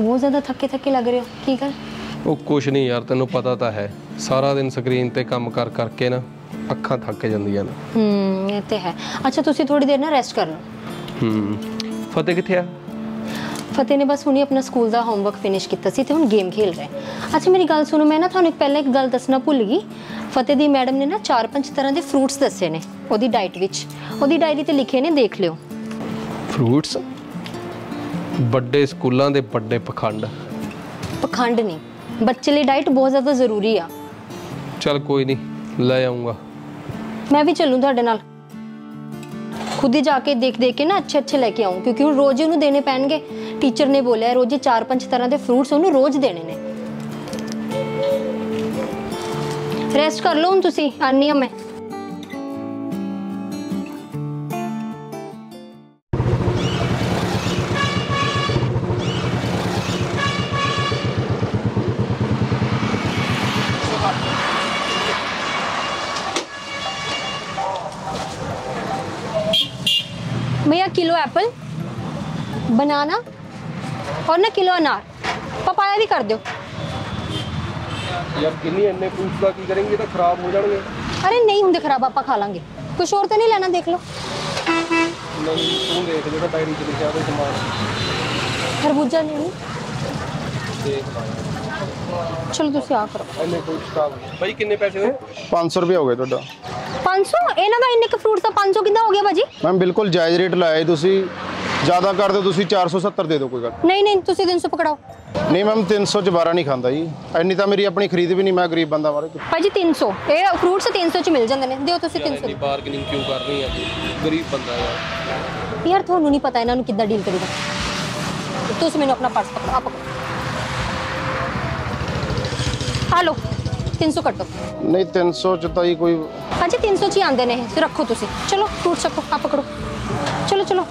[SPEAKER 3] ਅੱਜ ਬਹੁਤ ਜ਼ਿਆਦਾ ਥੱਕੇ ਥੱਕੇ ਲੱਗ ਰਹੇ ਹੋ। ਕੀ ਗੱਲ?
[SPEAKER 1] ਉਹ ਕੁਛ ਨਹੀਂ ਯਾਰ ਤੈਨੂੰ ਪਤਾ ਤਾਂ ਹੈ। ਸਾਰਾ ਦਿਨ ਸਕਰੀਨ ਤੇ ਕੰਮ ਕਰ ਕਰਕੇ ਨਾ ਅੱਖਾਂ ਥੱਕ ਜਾਂਦੀਆਂ ਨੇ।
[SPEAKER 3] ਹੂੰ ਇਹ ਤੇ ਹੈ। ਅੱਛਾ ਤੁਸੀਂ ਥੋੜੀ ਦੇਰ ਨਾ ਰੈਸਟ ਕਰ ਲਓ।
[SPEAKER 1] ਹੂੰ। ਫਤਿਹ ਕਿੱਥੇ ਆ?
[SPEAKER 3] ਫਤਿਹ ਨੇ ਬਸ ਹੁਣੇ ਆਪਣਾ ਸਕੂਲ ਦਾ ਹੋਮਵਰਕ ਫਿਨਿਸ਼ ਕੀਤਾ ਸੀ ਤੇ ਹੁਣ ਗੇਮ ਖੇਲ ਰਿਹਾ। ਅੱਛਾ ਮੇਰੀ ਗੱਲ ਸੁਣੋ ਮੈਂ ਨਾ ਤੁਹਾਨੂੰ ਇੱਕ ਪਹਿਲਾਂ ਇੱਕ ਗੱਲ ਦੱਸਣਾ ਭੁੱਲ ਗਈ। ਫਤਿਹ ਦੀ ਮੈਡਮ ਨੇ ਨਾ ਚਾਰ ਪੰਜ ਤਰ੍ਹਾਂ ਦੇ ਫਰੂਟਸ ਦੱਸੇ ਨੇ ਉਹਦੀ ਡਾਈਟ ਵਿੱਚ। ਉਹਦੀ ਡਾਇਰੀ ਤੇ ਲਿਖੇ ਨੇ ਦੇਖ ਲਿਓ।
[SPEAKER 1] ਫਰੂਟਸ ਵੱਡੇ ਸਕੂਲਾਂ ਦੇ ਵੱਡੇ ਪਖੰਡ।
[SPEAKER 3] ਪਖੰਡ ਨਹੀਂ। ਬੱਚੇ ਲਈ ਡਾਈਟ ਬਹੁਤ ਜ਼ਿਆਦਾ ਜ਼ਰੂਰੀ ਆ।
[SPEAKER 1] ਚੱਲ ਕੋਈ ਨਹੀਂ ਲੈ ਆਉਂਗਾ
[SPEAKER 3] ਮੈਂ ਵੀ ਚੱਲੂ ਤੁਹਾਡੇ ਨਾਲ। ਖੁਦ ਹੀ ਜਾ ਕੇ ਦੇਖ ਦੇਖ ਕੇ ਨਾ ਅੱਛੇ ਅੱਛੇ ਲੈ ਕੇ ਆਉਂ ਕਿਉਂਕਿ ਹੁਣ ਰੋਜ਼ ਉਹਨੂੰ ਦੇਣੇ ਪੈਣਗੇ। ਟੀਚਰ ਨੇ ਬੋਲਿਆ ਰੋਜ਼ ਚਾਰ ਪੰਜ ਤਰ੍ਹਾਂ ਦੇ ਫਰੂਟਸ ਉਹਨੂੰ ਰੋਜ਼ ਦੇਣੇ ਨੇ। ਰੈਸਟ ਕਰ ਲਓ ਹੁਣ ਤੁਸੀਂ ਆਨੀ ਆ ਮੈਂ। भैया किलो एप्पल बनाना और ना किलो अनार। पपाया भी कर दो। अरे नहीं होंगे तो खराब आप खा लेंगे। कुछ और तो नहीं लेना देख लो। खरबूजा
[SPEAKER 1] नहीं।
[SPEAKER 3] चलो तुम आ करो।
[SPEAKER 1] भाई ਕੋਈ पैसे ਭਾਈ ਕਿੰਨੇ ਪੈਸੇ ਹੋਏ
[SPEAKER 4] 500 ਰੁਪਏ ਹੋ
[SPEAKER 3] 500 ਇਹਨਾਂ ਦਾ ਇੰਨੇ ਕ ਫਰੂਟਸ ਦਾ 500 ਕਿੰਦਾ ਹੋ ਗਿਆ ਭਾਜੀ?
[SPEAKER 4] ਮੈਮ ਬਿਲਕੁਲ ਜਾਇਜ਼ ਰੇਟ ਲਾਇਆ ਤੁਸੀਂ। ਜ਼ਿਆਦਾ ਕਰ ਦਿਓ ਤੁਸੀਂ 470 ਦੇ ਦਿਓ ਕੋਈ ਗੱਲ।
[SPEAKER 3] ਨਹੀਂ ਨਹੀਂ ਤੁਸੀਂ 300 ਪਕੜਾਓ।
[SPEAKER 4] ਨਹੀਂ ਮੈਮ 300 ਚ 12 ਨਹੀਂ ਖਾਂਦਾ ਜੀ। ਇੰਨੀ ਤਾਂ ਮੇਰੀ ਆਪਣੀ ਖਰੀਦ ਵੀ ਨਹੀਂ ਮੈਂ ਗਰੀਬ ਬੰਦਾ ਮਾਰੇ
[SPEAKER 3] ਭਾਜੀ 300 ਇਹ ਫਰੂਟਸ 300 ਚ ਮਿਲ ਜਾਂਦੇ ਨੇ। ਦਿਓ ਤੁਸੀਂ 300
[SPEAKER 1] ਇੰਨੀ ਬਾਰਗੇਨਿੰਗ ਕਿਉਂ ਕਰ ਰਹੀ ਆ ਗਰੀਬ ਬੰਦਾ ਯਾਰ।
[SPEAKER 3] ਯਾਰ ਤੁਹਾਨੂੰ ਨਹੀਂ ਪਤਾ ਇਹਨਾਂ ਨੂੰ ਕਿੱਦਾਂ ਡੀਲ ਕਰੀਦਾ। ਤੁਸੀਂ ਮੈਨੂੰ ਆਪਣਾ ਪਰਸ ਪਕੜੋ ਆ ਪਕੜੋ। ਆ ਲਓ 300 ਕੱਟੋ
[SPEAKER 4] ਨਹੀਂ 300 ਚ ਤਾਂ ਜੀ ਕੋਈ
[SPEAKER 3] ਭਾਜੀ 300 ਚ ਹੀ ਆਉਂਦੇ ਨੇ ਇਹ। ਰੱਖੋ ਤੁਸੀਂ। ਚਲੋ ਫਰੂਟ ਚੱਕੋ ਆ ਪਕੜੋ। ਚਲੋ ਚਲੋ।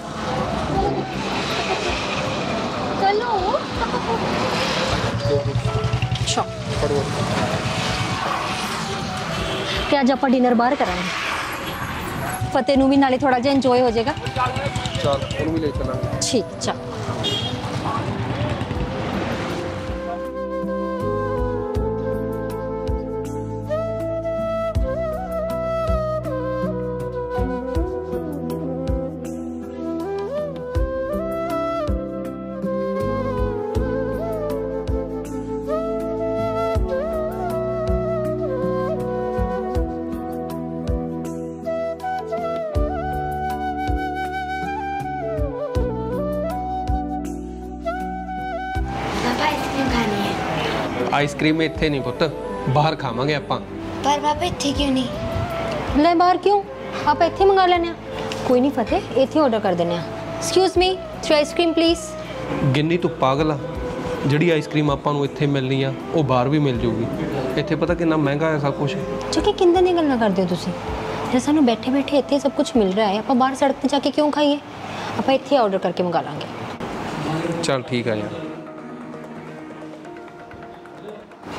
[SPEAKER 3] ਚਲੋ। ਅੱਛਾ। ਤੇ ਅੱਜ ਆਪਾਂ ਡਿਨਰ ਬਾਹਰ ਕਰਾਂਗੇ। ਫਤਿਹ ਨੂੰ ਵੀ ਨਾਲੇ ਥੋੜਾ ਜਿਹਾ ਇੰਜੋਏ ਹੋ ਜਾਏਗਾ।
[SPEAKER 1] ਚੱਲ ਉਹਨੂੰ ਵੀ ਲੈ ਚੱਲਾਂਗੇ।
[SPEAKER 3] ਠੀਕ ਚਾ
[SPEAKER 1] ਆਈਸਕ੍ਰੀਮ ਇੱਥੇ ਨਹੀਂ ਪੁੱਤ। ਬਾਹਰ ਖਾਵਾਂਗੇ ਆਪਾਂ।
[SPEAKER 6] ਪਰ ਪਾਪਾ ਇੱਥੇ ਕਿਉਂ ਨਹੀਂ?
[SPEAKER 3] ਲੈ ਬਾਹਰ ਕਿਉਂ? ਆਪਾਂ ਇੱਥੇ ਮੰਗਾ ਲੈਣੇ ਆ ਕੋਈ ਨਹੀਂ ਫਤਿਹ ਇੱਥੇ ਆਰਡਰ ਕਰ ਦਿੰਦੇ ਆ excuse me three ice cream
[SPEAKER 1] please Ginni ਤੂੰ ਪਾਗਲ ਆ। ਜਿਹੜੀ ਆਈਸਕ੍ਰੀਮ ਆਪਾਂ ਨੂੰ ਇੱਥੇ ਮਿਲਣੀ ਆ ਉਹ ਬਾਹਰ ਵੀ ਮਿਲ ਜਾਊਗੀ ਇੱਥੇ ਪਤਾ ਕਿੰਨਾ ਮਹਿੰਗਾ ਹੈ ਸਭ ਕੁਝ
[SPEAKER 3] ਚੁੱਕੀ ਕਿੰਦਾਂ ਦੀਆਂ ਗੱਲਾਂ ਕਰਦੇ ਹੋ ਤੁਸੀਂ? ਜੇ ਸਾਨੂੰ ਬੈਠੇ ਬੈਠੇ ਇੱਥੇ ਸਭ ਕੁਝ ਮਿਲ ਰਿਹਾ ਹੈ ਆਪਾਂ ਬਾਹਰ ਸੜਕ ਤੇ ਜਾ ਕੇ ਕਿਉਂ ਖਾਈਏ? ਆਪਾਂ ਇੱਥੇ ਆਰਡਰ ਕਰਕੇ ਮੰਗਾ ਲਾਂਗੇ।
[SPEAKER 1] ਚੱਲ ਠੀਕ ਆ ਯਾਰ।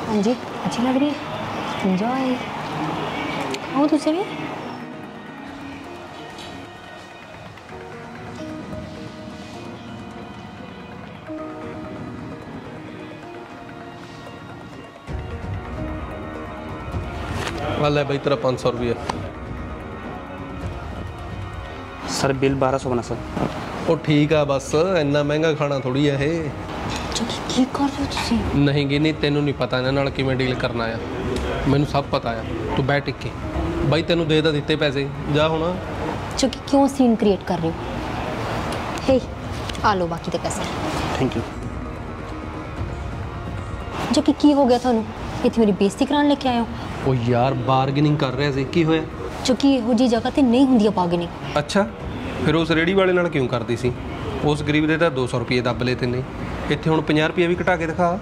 [SPEAKER 3] ਹਾਂਜੀ ਅੱਛੀ ਲੱਗ ਰਹੀ ਹੈ ਇੰਜੋਏ ਆਓ ਤੁਸੀਂ ਵੀ
[SPEAKER 1] ਵੱਲ ਹੈ ਬਈ ਤੇਰਾ 500 ਰੁਪਏ
[SPEAKER 7] सर बिल बारह सौ बना सर
[SPEAKER 1] ਉਹ ਠੀਕ ਆ ਬਸ ਇੰਨਾ ਮਹਿੰਗਾ ਖਾਣਾ ਥੋੜੀ ਆ ਇਹ
[SPEAKER 3] ਡੀਲ ਕਰ ਰਹੇ ਤੁਸੀਂ।
[SPEAKER 1] ਨਹੀਂ ਗੀ ਨਹੀਂ ਤੈਨੂੰ ਨਹੀਂ ਪਤਾ ਇਹਨਾਂ ਨਾਲ ਕਿਵੇਂ ਡੀਲ ਕਰਨਾ ਆ। ਮੈਨੂੰ ਸਭ ਪਤਾ ਆ। ਤੂੰ ਬੈਠ ਇੱਕੇ। ਬਾਈ ਤੈਨੂੰ ਦੇ ਤਾਂ ਦਿੱਤੇ ਪੈਸੇ। ਜਾ ਹੁਣ।
[SPEAKER 3] ਚੁੱਕੀ ਕਿਉਂ ਸੀਨ ਕ੍ਰੀਏਟ ਕਰ ਰਹੇ ਹੋ? ਹੇ ਆ ਲਓ ਬਾਕੀ ਦੇ ਪੈਸੇ।
[SPEAKER 7] ਥੈਂਕ ਯੂ
[SPEAKER 3] ਜੋ ਕਿ ਕੀ ਹੋ ਗਿਆ ਤੁਹਾਨੂੰ? ਇੱਥੇ ਮੇਰੀ ਬੇਇੱਜ਼ਤੀ ਕਰਾਉਣ ਲੈ ਕੇ ਆਏ ਹੋ?
[SPEAKER 1] ਉਹ ਯਾਰ ਬਾਰਗੇਨਿੰਗ ਕਰ ਰਿਹਾ ਸੀ। ਕੀ ਹੋਇਆ?
[SPEAKER 3] ਜੋ ਇਹੋ ਜੀ ਜਗ੍ਹਾ ਤੇ ਨਹੀਂ ਹੁੰਦੀ ਬਾਰਗੇਨਿੰਗ
[SPEAKER 1] ਅੱਛਾ। ਫਿਰ ਉਸ ਰੇੜੀ ਵਾਲੇ ਨਾਲ ਕਿਉਂ ਕਰਦੀ ਸੀ? ਉਸ ਗਰੀਬ ਦੇ ਤਾਂ 200 ਰੁਪਏ ਦੱਬ ਲਏ ਤੇ ਨਹੀਂ ਇੱਥੇ ਹੁਣ 50 ਰੁਪਏ ਵੀ ਘਟਾ ਕੇ ਦਿਖਾ।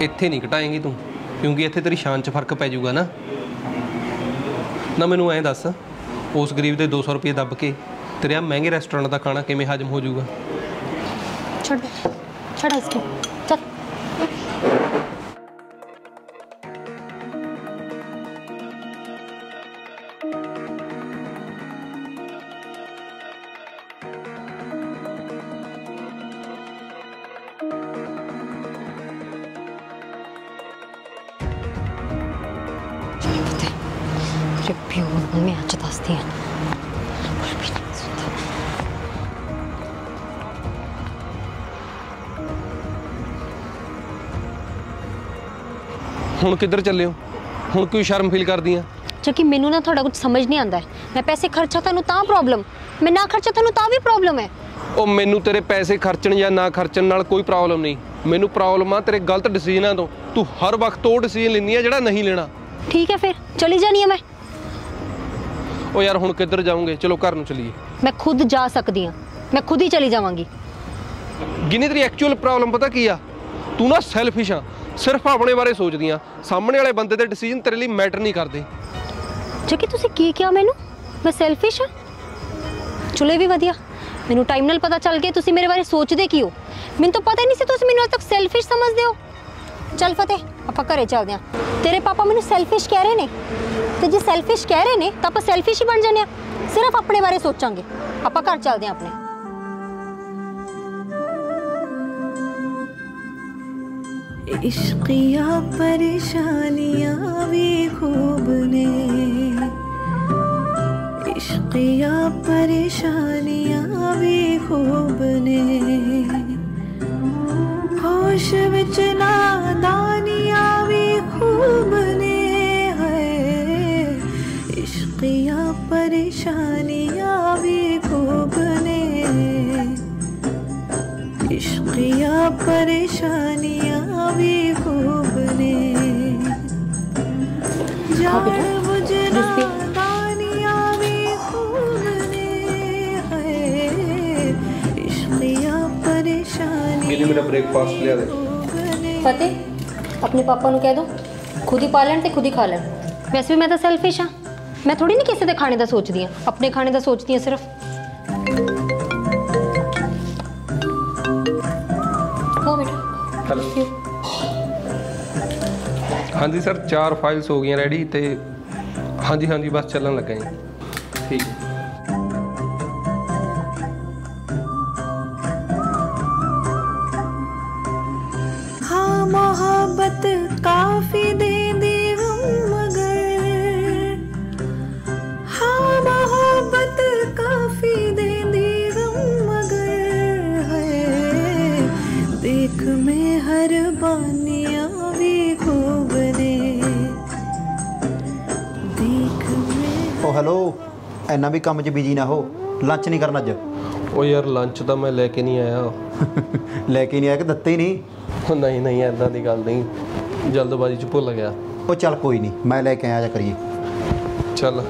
[SPEAKER 1] ਇੱਥੇ ਨਹੀਂ ਘਟਾਏਂਗੀ ਤੂੰ, ਕਿਉਂਕਿ ਇੱਥੇ ਤੇਰੀ ਸ਼ਾਨ 'ਚ ਫ਼ਰਕ ਪੈ ਜਾਊਗਾ ਨਾ। ਨਾ ਮੈਨੂੰ ਐਂ ਦੱਸ, ਉਸ ਗਰੀਬ ਦੇ 200 ਰੁਪਏ ਦੱਬ ਕੇ ਤੇਰੇ ਆ ਮਹਿੰਗੇ ਰੈਸਟੋਰੈਂਟ ਦਾ ਖਾਣਾ ਕਿਵੇਂ ਹਜਮ ਹੋ ਜਾਊਗਾ?
[SPEAKER 3] ਛੱਡ ਛੱਡ ਇਸको ਚੱਲ।
[SPEAKER 1] ਹੁਣ ਕਿੱਧਰ ਚੱਲੇ ਹੋ? ਹੁਣ ਕਿਉਂ ਸ਼ਰਮ ਫੀਲ ਕਰਦੀ ਆ?
[SPEAKER 3] ਜੋ ਕਿ ਮੈਨੂੰ ਨਾ ਤੁਹਾਡਾ ਕੁਝ ਸਮਝ ਨਹੀਂ ਆਉਂਦਾ ਹੈ। ਮੈਂ ਪੈਸੇ ਖਰਚਾ ਤੁਹਾਨੂੰ ਤਾਂ ਪ੍ਰੋਬਲਮ ਮੈਂ ਨਾ ਖਰਚਾ ਤੁਹਾਨੂੰ ਤਾਂ ਵੀ ਪ੍ਰੋਬਲਮ ਹੈ।
[SPEAKER 1] ਉਹ ਮੈਨੂੰ ਤੇਰੇ ਪੈਸੇ ਖਰਚਣ ਜਾਂ ਨਾ ਖਰਚਣ ਨਾਲ ਕੋਈ ਪ੍ਰੋਬਲਮ ਨਹੀਂ। ਮੈਨੂੰ ਪ੍ਰੋਬਲਮ ਆ ਤੇਰੇ ਗਲਤ ਡਿਸੀਜਨਾਂ ਤੋਂ। ਤੂੰ ਹਰ ਵਕਤ ਉਹ ਡਿਸੀਜਨ ਲੈਂਦੀ ਆ ਜਿਹੜਾ ਨਹੀਂ ਲੈਣਾ।
[SPEAKER 3] ਠੀਕ ਹੈ ਫਿਰ ਚਲੀ ਜਾਣੀ ਹੈ ਮੈਂ।
[SPEAKER 1] ਉਹ ਯਾਰ ਹੁਣ ਕਿੱਧਰ ਜਾਉਂਗੇ ਚਲੋ ਘਰ ਨੂੰ ਚੱਲੀਏ।
[SPEAKER 3] ਮੈਂ ਖੁਦ ਜਾ ਸਕਦੀ ਹਾਂ। ਮੈਂ ਖੁਦ ਹੀ ਚਲੀ ਜਾਵਾਂਗੀ।
[SPEAKER 1] ਗਿਨੀ ਤੇਰੀ ਐਕਚੁਅਲ ਪ੍ਰੋਬਲਮ ਪਤਾ ਕੀ ਆ? ਤੂੰ ਨਾ ਸੈਲਫਿਸ਼ ਆ। ਸਿਰਫ ਆਪਣੇ ਬਾਰੇ ਸੋਚਦੀ ਸਾਹਮਣੇ ਵਾਲੇ ਬੰਦੇ ਦੇ ਡਿਸੀਜਨ ਤੇਰੇ ਲਈ ਮੈਟਰ ਨਹੀਂ ਕਰਦੇ।
[SPEAKER 3] ਜੋ ਤੁਸੀਂ ਕੀ ਕਿਹਾ ਮੈਨੂੰ? ਮੈਂ ਸੈਲਫਿਸ਼ ਹਾਂ। ਚੁਲੇ ਵੀ ਵਧੀਆ। ਮੈਨੂੰ ਟਾਈਮ ਨਾਲ ਪਤਾ ਚੱਲ ਗਿਆ, ਤੁਸੀਂ ਮੇਰੇ ਬਾਰੇ ਸੋਚਦੇ ਕੀ ਹੋ? ਮੈਨੂੰ ਤਾਂ ਪਤਾ ਹੀ ਨਹੀਂ ਸੀ, ਤੁਸੀਂ ਮੈਨੂੰ ਅੱਜ ਤੱਕ ਸੈਲਫਿਸ਼ ਸਮਝਦੇ ਹੋ। ਚੱਲ ਫਤਿਹ, ਆਪਾਂ ਘਰੇ ਚੱਲਦੇ ਹਾਂ। ਤੇਰੇ ਪਾਪਾ ਮੈਨੂੰ ਸੈਲਫਿਸ਼ ਕਹਿ ਰਹੇ ਨੇ। ਤੇ ਜੇ ਸੈਲਫਿਸ਼ ਕਹਿ ਰਹੇ ਨੇ, ਤਾਂ ਆਪਾਂ ਸੈਲਫਿਸ਼ ਹੀ ਬਣ ਜਾਂਦੇ ਆ ਸਿਰਫ ਆਪਣੇ ਬਾਰੇ ਸੋਚਾਂਗੇ। ਆਪਾਂ ਘਰ ਚੱਲਦੇ ਹਾਂ ਆਪਣੇ।
[SPEAKER 8] ਇਸ਼ਕੀਆ ਪਰੇਸ਼ਾਨੀਆਂ ਵੀ ਖੂਬ ਨੇ ਇਸ਼ਕੀਆ ਪਰੇਸ਼ਾਨੀਆਂ ਵੀ ਖੂਬ ਨੇ ਹੋਸ਼ ਵਿੱਚ ਨਾਦਾਨੀਆਂ ਵੀ ਖੂਬ ਨੇ ਹੈ ਇਸ਼ਕੀਆ ਪਰੇਸ਼ਾਨੀਆਂ ਵੀ ਖੂਬ ਨੇ ਇਸ਼ਕੀਆ ਪਰੇਸ਼ਾਨੀਆਂ भी खूब ने जान बुझना दानियाँ भी खूब ने है इश्किया परेशानियाँ
[SPEAKER 1] ਮੇਰਾ ਬ੍ਰੇਕਫਾਸਟ ਲਿਆ ਦੇ
[SPEAKER 8] खूब ने
[SPEAKER 3] ਫਤਿਹ ਆਪਣੇ ਪਾਪਾ ਨੂੰ ਕਹਿ ਦੋ ਖੁਦ ਹੀ ਪਾ ਲੈਣ ਤੇ ਖੁਦ ਹੀ ਖਾ ਲੈਣ ਵੈਸੇ ਵੀ ਮੈਂ ਤਾਂ ਸੈਲਫਿਸ਼ ਹਾਂ ਮੈਂ ਥੋੜੀ ਨਹੀਂ ਕਿਸੇ ਦੇ ਖਾਣੇ ਦਾ ਸੋਚਦੀ ਹਾਂ ਆਪਣੇ ਖਾਣੇ ਦਾ ਸੋਚਦੀ ਹਾਂ ਸਿਰਫ
[SPEAKER 1] ਹਾਂਜੀ ਸਰ ਚਾਰ ਫਾਈਲਸ ਹੋ ਗਈਆਂ ਰੈਡੀ ਤੇ ਹਾਂਜੀ ਹਾਂਜੀ ਬਸ ਚੱਲਣ ਲੱਗਾ ਜੀ। ਠੀਕ।
[SPEAKER 8] ਹਾਂ ਮੁਹੱਬਤ
[SPEAKER 5] ਕਾਫੀ ਹੈਲੋ ਇੰਨਾ ਵੀ ਕੰਮ 'ਚ ਬਿਜ਼ੀ ਨਾ ਹੋ। ਲੰਚ ਨਹੀਂ ਕਰਨਾ ਅੱਜ।
[SPEAKER 1] ਉਹ ਯਾਰ ਲੰਚ ਤਾਂ ਮੈਂ ਲੈ ਕੇ ਨਹੀਂ ਆਇਆ।
[SPEAKER 5] ਲੈ ਕੇ ਨਹੀਂ ਆਇਆ ਕਿ ਦਿੱਤੇ ਹੀ ਨਹੀਂ?
[SPEAKER 1] ਉਹ ਨਹੀਂ ਨਹੀਂ ਐਦਾਂ ਦੀ ਗੱਲ ਨਹੀਂ। ਜਲਦਬਾਜ਼ੀ 'ਚ ਭੁੱਲ ਗਿਆ।
[SPEAKER 5] ਉਹ ਚੱਲ ਕੋਈ ਨਹੀਂ ਮੈਂ ਲੈ ਕੇ ਆਇਆ ਜਾ ਕਰੀਏ।
[SPEAKER 1] ਚੱਲ।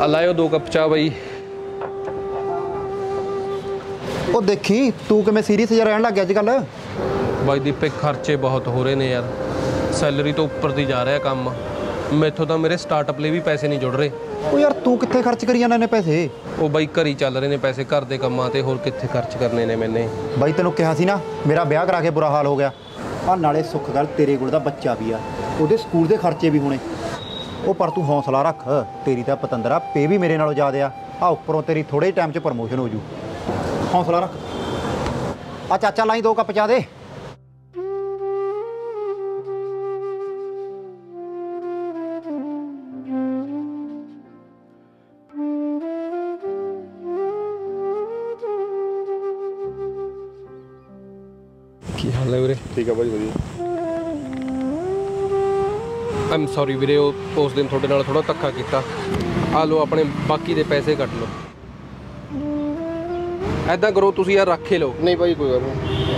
[SPEAKER 1] ਆ ਲਾਇਓ ਦੋ ਕੱਪ ਚਾਹ ਬਈ।
[SPEAKER 5] ਉਹ ਦੇਖੀ ਤੂੰ ਕਿਵੇਂ ਸੀਰੀਅਸ ਜਿਹਾ ਰਹਿਣ ਲੱਗ ਗਿਆ ਅੱਜ ਕੱਲ
[SPEAKER 1] ਬਾਈ ਦੀਪੇ ਖਰਚੇ ਬਹੁਤ ਹੋ ਰਹੇ ਨੇ ਯਾਰ। ਸੈਲਰੀ ਤੋਂ ਉੱਪਰ ਦੀ ਜਾ ਰਿਹਾ ਕੰਮ। ਮੈਥੋਂ ਤਾਂ ਮੇਰੇ ਸਟਾਰਟਅਪ ਲਈ ਵੀ ਪੈਸੇ ਨਹੀਂ ਜੁੜ ਰਹੇ।
[SPEAKER 5] ਉਹ ਯਾਰ ਤੂੰ ਕਿੱਥੇ ਖਰਚ ਕਰੀ ਜਾਂਦਾ ਨੇ ਪੈਸੇ?
[SPEAKER 1] ਉਹ ਬਾਈ ਘਰੀ ਚੱਲ ਰਹੇ ਨੇ ਪੈਸੇ ਘਰ ਦੇ ਕੰਮਾਂ ਤੇ ਹੋਰ ਕਿੱਥੇ ਖਰਚ ਕਰਨੇ ਨੇ ਮੈਨੇ?
[SPEAKER 5] ਬਾਈ ਤੈਨੂੰ ਕਿਹਾ ਸੀ ਨਾ ਮੇਰਾ ਵਿਆਹ ਕਰਾ ਕੇ ਬੁਰਾ ਹਾਲ ਹੋ ਗਿਆ। ਆ ਨਾਲੇ ਸੁੱਖ ਗੱਲ ਤੇਰੇ ਕੋਲ ਦਾ ਬੱਚਾ ਵੀ ਆ। ਉਹਦੇ ਸਕੂਲ ਦੇ ਖਰਚੇ ਵੀ ਹੋਣੇ। ਉਹ ਪਰ ਤੂੰ ਹੌਸਲਾ ਰੱਖ। ਤੇਰੀ ਤਾਂ ਪਤੰਦਰਾ ਪੇ ਵੀ ਮੇਰੇ ਨਾਲੋਂ ਜ਼ਿਆਦਾ ਆ। ਆ ਉੱਪਰੋਂ ਤੇਰੀ ਥੋੜੇ ਟਾਈਮ 'ਚ ਪ੍ਰਮੋਸ਼ਨ ਹੋ ਜੂ। ਹੌਸਲਾ ਰੱਖ। ਆ ਚਾਚਾ ਲਾਈ ਦੋ ਕੱਪ ਚਾਹ ਦੇ।
[SPEAKER 1] ਕੀ ਹਾਲ ਹੈ ਵੀਰੇ?
[SPEAKER 4] ਠੀਕ ਆ ਭਾਈ ਵਧੀਆ।
[SPEAKER 1] ਆਮ ਸੌਰੀ ਵੀਰੇ ਉਹ ਉਸ ਦਿਨ ਤੁਹਾਡੇ ਨਾਲ ਥੋੜਾ ਧੱਕਾ ਕੀਤਾ। ਆ ਲਓ ਆਪਣੇ ਬਾਕੀ ਦੇ ਪੈਸੇ ਕੱਟ ਲਓ। ਐਦਾਂ ਕਰੋ ਤੁਸੀਂ ਯਾਰ ਰੱਖੇ ਲਓ।
[SPEAKER 4] ਨਹੀਂ ਭਾਈ ਕੋਈ ਗੱਲ ਨਹੀਂ।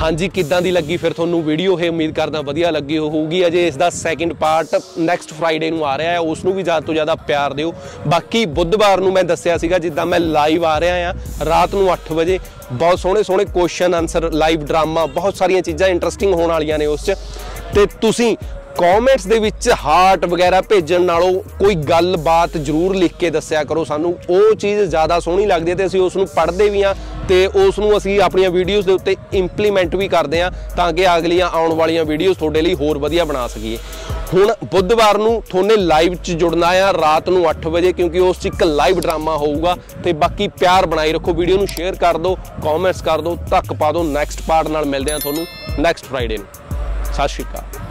[SPEAKER 1] ਹਾਂਜੀ, ਕਿੱਦਾਂ ਦੀ ਲੱਗੀ ਫਿਰ ਤੁਹਾਨੂੰ ਵੀਡੀਓ ਇਹ ਉਮੀਦ ਕਰਦਾ ਵਧੀਆ ਲੱਗੀ ਹੋਊਗੀ। ਅਜੇ ਇਸ ਦਾ ਸੈਕਿੰਡ ਪਾਰਟ ਨੈਕਸਟ ਫਰਾਈਡੇ ਨੂੰ ਆ ਰਿਹਾ ਹੈ। ਉਸ ਨੂੰ ਵੀ ਜ਼ਿਆਦਾ ਤੋਂ ਜ਼ਿਆਦਾ ਪਿਆਰ ਦਿਓ। ਬਾਕੀ ਬੁੱਧਵਾਰ ਨੂੰ ਮੈਂ ਦੱਸਿਆ ਸੀਗਾ, ਜਿੱਦਾਂ ਮੈਂ ਲਾਈਵ ਆ ਰਿਹਾ ਆ ਰਾਤ ਨੂੰ 8 ਵਜੇ। ਬਹੁਤ ਸੋਹਣੇ ਸੋਹਣੇ ਕੁਐਸਚਨ ਆਨਸਰ ਲਾਈਵ ਡਰਾਮਾ ਬਹੁਤ ਸਾਰੀਆਂ ਚੀਜ਼ਾਂ ਇੰਟਰਸਟਿੰਗ ਹੋਣ ਵਾਲੀਆਂ ਨੇ ਉਸ 'ਚ। ਤੇ ਤੁਸੀਂ ਕਮੈਂਟਸ ਦੇ ਵਿੱਚ ਹਾਰਟ ਵਗੈਰਾ ਭੇਜਣ ਨਾਲੋਂ ਕੋਈ ਗੱਲਬਾਤ ਜ਼ਰੂਰ ਲਿਖ ਕੇ ਦੱਸਿਆ ਕਰੋ ਸਾਨੂੰ। ਉਹ ਚੀਜ਼ ਜ਼ਿਆਦਾ ਸੋਹਣੀ ਲੱਗਦੀ ਹੈ ਤੇ ਅਸੀਂ ਉਸ ਨੂੰ ਪੜ੍ਹਦੇ ਵੀ ਹਾਂ। ਤੇ ਉਸ ਨੂੰ ਅਸੀਂ ਆਪਣੀਆਂ ਵੀਡੀਓਜ਼ ਦੇ ਉੱਤੇ ਇੰਪਲੀਮੈਂਟ ਵੀ ਕਰਦੇ ਹਾਂ ਤਾਂ ਕਿ ਅਗਲੀਆਂ ਆਉਣ ਵਾਲੀਆਂ ਵੀਡੀਓਜ਼ ਤੁਹਾਡੇ ਲਈ ਹੋਰ ਵਧੀਆ ਬਣਾ ਸਕੀਏ। ਹੁਣ ਬੁੱਧਵਾਰ ਨੂੰ ਤੁਹਾਨੂੰ ਲਾਈਵ 'ਚ ਜੁੜਨਾ ਆ, ਰਾਤ ਨੂੰ 8 ਵਜੇ, ਕਿਉਂਕਿ ਉਸ 'ਚ ਇੱਕ ਲਾਈਵ ਡਰਾਮਾ ਹੋਊਗਾ ਤੇ ਬਾਕੀ ਪਿਆਰ ਬਣਾਈ ਰੱਖੋ। ਵੀਡੀਓ ਨੂੰ ਸ਼ੇਅਰ ਕਰ ਦਿਓ ਕਮੈਂਟਸ ਕਰ ਦਿਓ, ਧੱਕ ਪਾ ਦਿਓ। ਨੈਕਸਟ ਪਾਰਟ ਨਾਲ ਮਿਲਦੇ ਹਾਂ ਤੁਹਾਨੂੰ ਨੈਕਸਟ ਫਰਾਈਡੇ ਨੂੰ। ਸਤਿ ਸ਼੍ਰੀ ਅਕਾਲ।